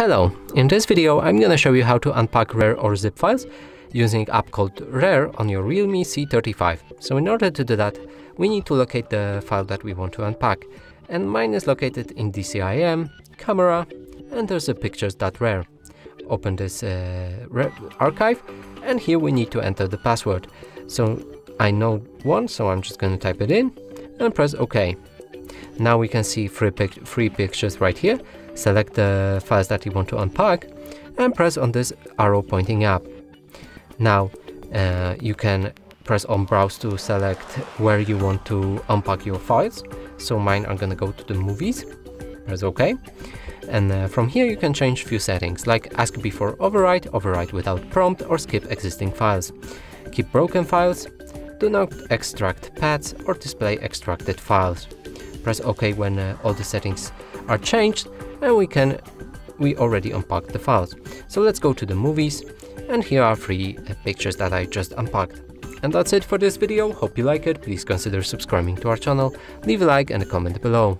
Hello, in this video I'm gonna show you how to unpack RAR or zip files using an app called RAR on your Realme C35. So in order to do that, we need to locate the file that we want to unpack. And mine is located in DCIM, camera, and there's a pictures.rar. Open this uh, archive, and here we need to enter the password. So I know one, so I'm just gonna type it in and press OK. Now we can see three, pic three pictures right here. Select the files that you want to unpack and press on this arrow pointing up. Now uh, you can press on browse to select where you want to unpack your files. So mine are gonna go to the movies. Press OK. And uh, from here you can change few settings like ask before overwrite, overwrite without prompt or skip existing files. Keep broken files, do not extract paths or display extracted files. Press OK when uh, all the settings are changed and we can we already unpacked the files. So let's go to the movies and here are three uh, pictures that I just unpacked. And that's it for this video, hope you like it, please consider subscribing to our channel, leave a like and a comment below.